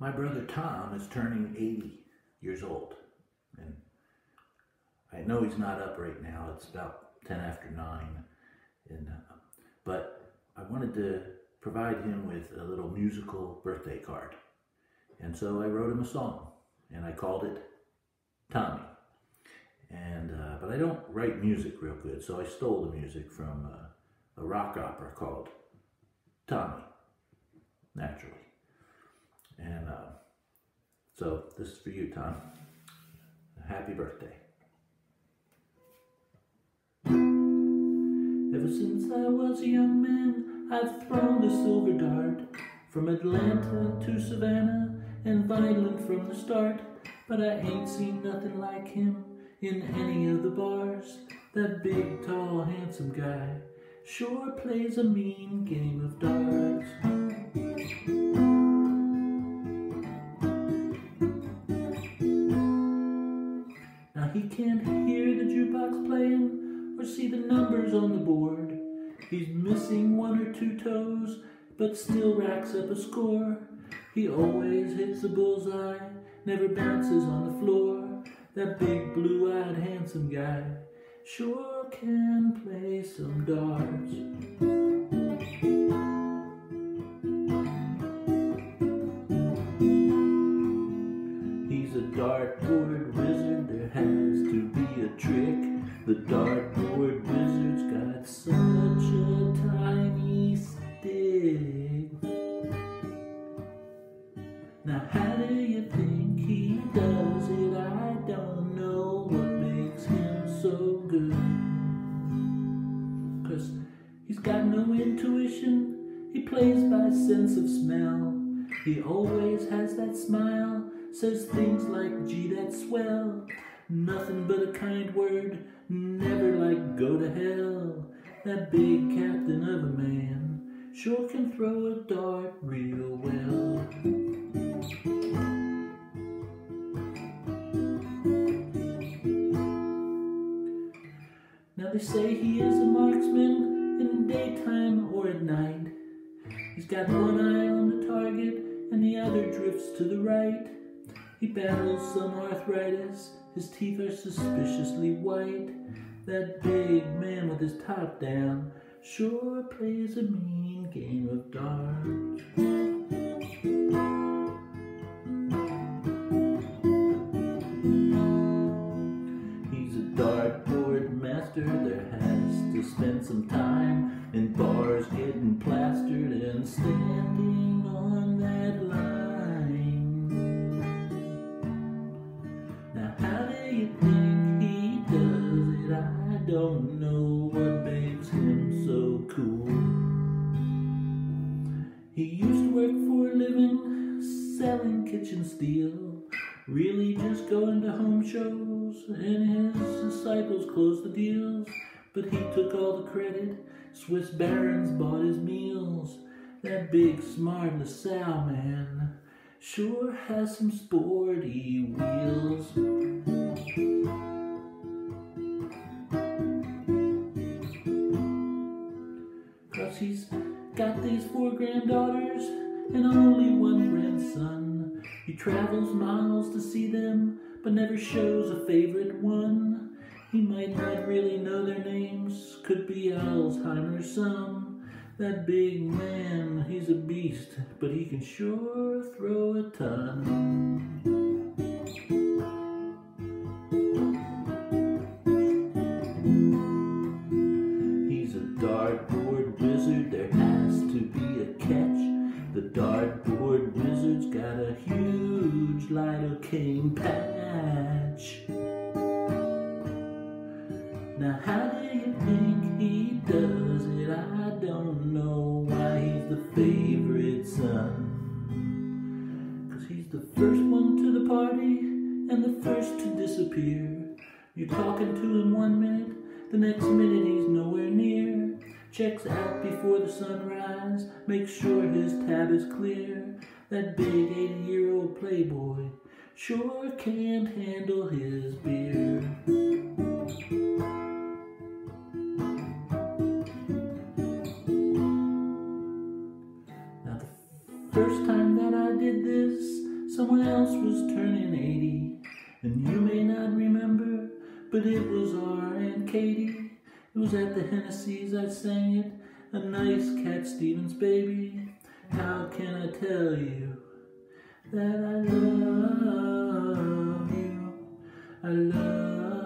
My brother Tom is turning 80 years old. And I know he's not up right now. It's about 10 after 9. And, uh, but I wanted to provide him with a little musical birthday card. And so I wrote him a song and I called it Tommy. And, uh, but I don't write music real good, so I stole the music from uh, a rock opera called Tommy, naturally. And uh, so this is for you, Tom. Happy birthday. Ever since I was a young man, I've thrown the silver dart from Atlanta to Savannah and Vineland from the start. But I ain't seen nothing like him in any of the bars. That big, tall, handsome guy sure plays a mean game of darts. Playing or see the numbers on the board. He's missing one or two toes, but still racks up a score. He always hits the bullseye, never bounces on the floor. That big blue-eyed handsome guy sure can play some darts. Sense of smell. He always has that smile, says things like, gee, that's swell. Nothing but a kind word, never like go to hell. That big captain of a man sure can throw a dart real well. Now they say he is a marksman in daytime or at night. He's got one eye on the target and the other drifts to the right. He battles some arthritis, his teeth are suspiciously white. That big man with his top down sure plays a mean game of darts. He's a dartboard master, there has to spend some time in bars you think he does it? I don't know what makes him so cool. He used to work for a living, selling kitchen steel. Really just going to home shows, and his disciples closed the deals. But he took all the credit, Swiss barons bought his meals. That big smart LaSalle man sure has some sporty wheels. Cause he's got these four granddaughters and only one grandson. He travels miles to see them, but never shows a favorite one. He might not really know their names, could be Alzheimer's some. That big man, he's a beast, but he can sure throw a ton. He's a dartboard wizard, there has to be a catch. The dartboard wizard's got a huge lidocaine patch. The first one to the party and the first to disappear. You're talking to him one minute, the next minute he's nowhere near. Checks out before the sunrise, makes sure his tab is clear. That big 80 year old playboy sure can't handle his beer. Someone else was turning 80, and you may not remember, but it was our Aunt Katie. It was at the Hennessy's I sang it, a nice Cat Stevens baby. How can I tell you that I love you? I love